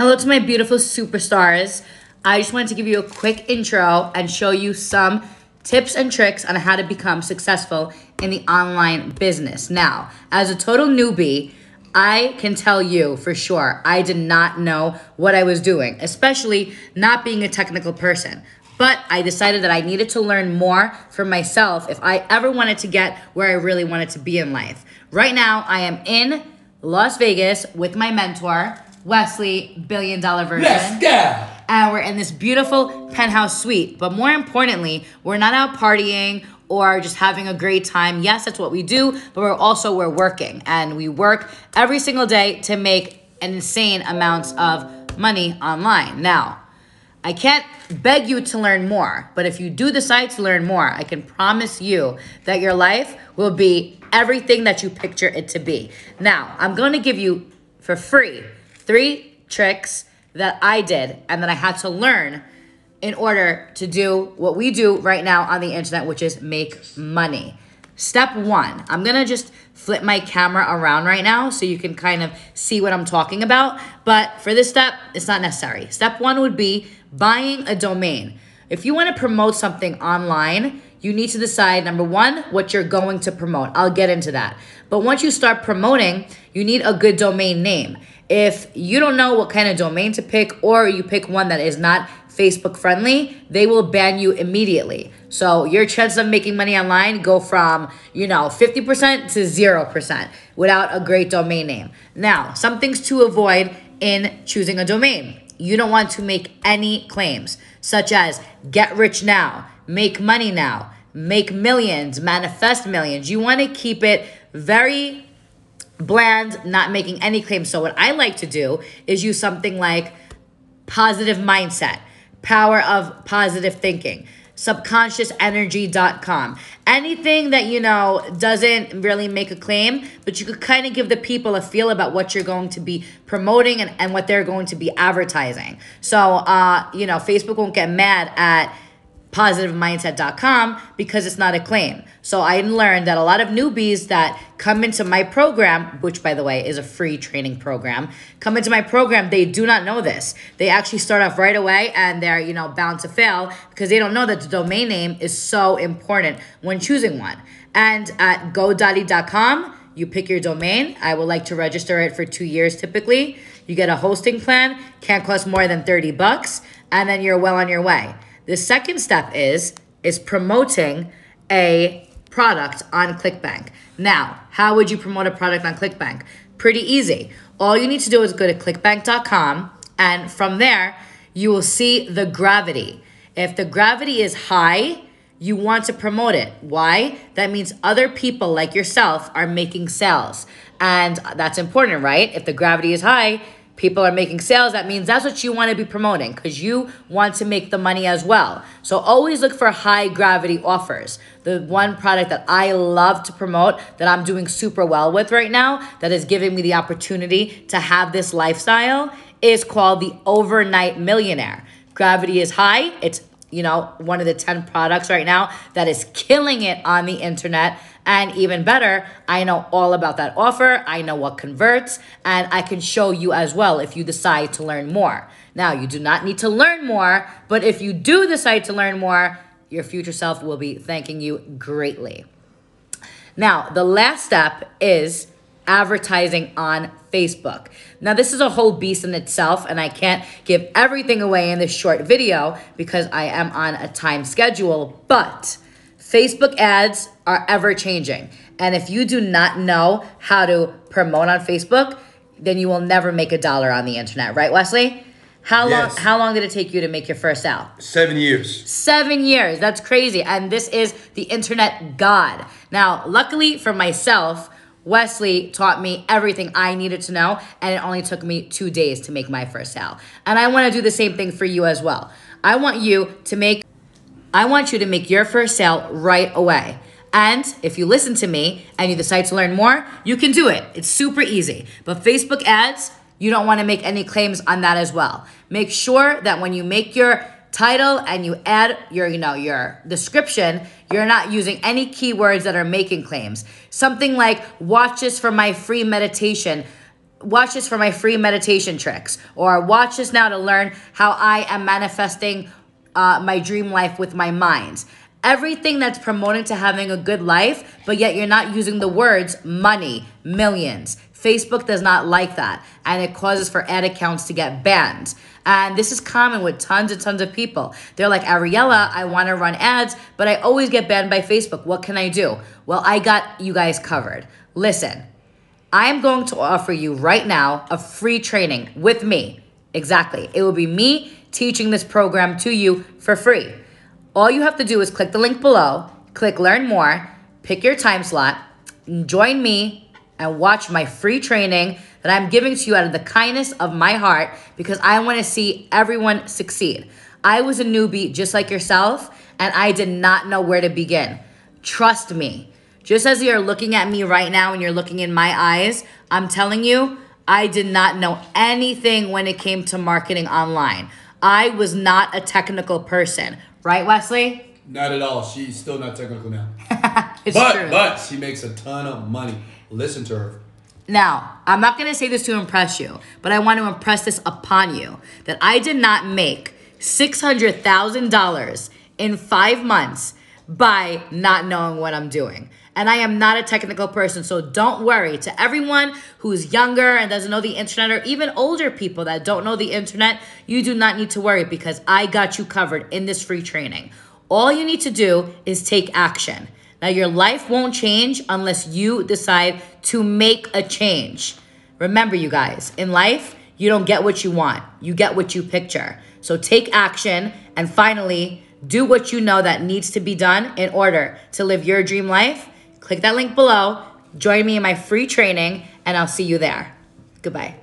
Hello to my beautiful superstars. I just wanted to give you a quick intro and show you some tips and tricks on how to become successful in the online business. Now, as a total newbie, I can tell you for sure, I did not know what I was doing, especially not being a technical person. But I decided that I needed to learn more for myself if I ever wanted to get where I really wanted to be in life. Right now, I am in Las Vegas with my mentor, Wesley, billion dollar version. Let's go. And we're in this beautiful penthouse suite. But more importantly, we're not out partying or just having a great time. Yes, that's what we do, but we're also we're working and we work every single day to make an insane amounts of money online. Now, I can't beg you to learn more, but if you do decide to learn more, I can promise you that your life will be everything that you picture it to be. Now, I'm going to give you for free three tricks that I did and that I had to learn in order to do what we do right now on the internet, which is make money. Step one, I'm gonna just flip my camera around right now so you can kind of see what I'm talking about. But for this step, it's not necessary. Step one would be buying a domain. If you wanna promote something online, you need to decide number one, what you're going to promote. I'll get into that. But once you start promoting, you need a good domain name. If you don't know what kind of domain to pick, or you pick one that is not Facebook friendly, they will ban you immediately. So your chances of making money online go from, you know, 50% to 0% without a great domain name. Now, some things to avoid in choosing a domain. You don't want to make any claims, such as get rich now, make money now, make millions, manifest millions. You want to keep it very bland, not making any claims. So what I like to do is use something like positive mindset, power of positive thinking, subconsciousenergy.com. Anything that you know doesn't really make a claim, but you could kind of give the people a feel about what you're going to be promoting and, and what they're going to be advertising. So uh, you know, Facebook won't get mad at positivemindset.com because it's not a claim. So I learned that a lot of newbies that come into my program, which by the way is a free training program, come into my program, they do not know this. They actually start off right away and they're, you know, bound to fail because they don't know that the domain name is so important when choosing one. And at godaddy.com, you pick your domain. I would like to register it for 2 years typically. You get a hosting plan, can't cost more than 30 bucks, and then you're well on your way. The second step is is promoting a product on ClickBank. Now, how would you promote a product on ClickBank? Pretty easy. All you need to do is go to clickbank.com and from there, you will see the gravity. If the gravity is high, you want to promote it. Why? That means other people like yourself are making sales. And that's important, right? If the gravity is high, people are making sales, that means that's what you want to be promoting because you want to make the money as well. So always look for high gravity offers. The one product that I love to promote that I'm doing super well with right now that is giving me the opportunity to have this lifestyle is called the Overnight Millionaire. Gravity is high. It's you know, one of the 10 products right now that is killing it on the internet. And even better, I know all about that offer. I know what converts, and I can show you as well if you decide to learn more. Now, you do not need to learn more, but if you do decide to learn more, your future self will be thanking you greatly. Now, the last step is advertising on Facebook. Now, this is a whole beast in itself, and I can't give everything away in this short video because I am on a time schedule, but Facebook ads are ever changing. And if you do not know how to promote on Facebook, then you will never make a dollar on the internet, right, Wesley? How Yes. long how long did it take you to make your first sale? Seven years. Seven years. That's crazy. And this is the internet god. Now, luckily for myself, Wesley taught me everything I needed to know, and it only took me two days to make my first sale. And I want to do the same thing for you as well. I want you to make I want you to make your first sale right away. And if you listen to me and you decide to learn more, you can do it. It's super easy. But Facebook ads, you don't want to make any claims on that as well. Make sure that when you make your title and you add your, you know, your description, you're not using any keywords that are making claims. Something like watch this for my free meditation watch this for my free meditation tricks, or watch this now to learn how I am manifesting uh, my dream life with my mind. Everything that's promoted to having a good life, but yet you're not using the words money, millions. Facebook does not like that, and it causes for ad accounts to get banned. And this is common with tons and tons of people. They're like, Ariella, I want to run ads, but I always get banned by Facebook. What can I do? Well, I got you guys covered. Listen, I'm going to offer you right now a free training with me. Exactly. It will be me teaching this program to you for free. All you have to do is click the link below, click learn more, pick your time slot, join me, and watch my free training that I'm giving to you out of the kindness of my heart because I want to see everyone succeed. I was a newbie just like yourself, and I did not know where to begin. Trust me. Just as you're looking at me right now and you're looking in my eyes, I'm telling you, I did not know anything when it came to marketing online. I was not a technical person. Right, Wesley? Not at all. She's still not technical now. it's but true. but she makes a ton of money. Listen to her. Now, I'm not going to say this to impress you, but I want to impress this upon you that I did not make $600,000 in five months by not knowing what I'm doing. And I am not a technical person, so don't worry. To everyone who's younger and doesn't know the internet, or even older people that don't know the internet, you do not need to worry because I got you covered in this free training. All you need to do is take action. Now, your life won't change unless you decide to make a change. Remember, you guys, in life, you don't get what you want, you get what you picture. So take action and finally do what you know that needs to be done in order to live your dream life. Click that link below, join me in my free training, and I'll see you there. Goodbye.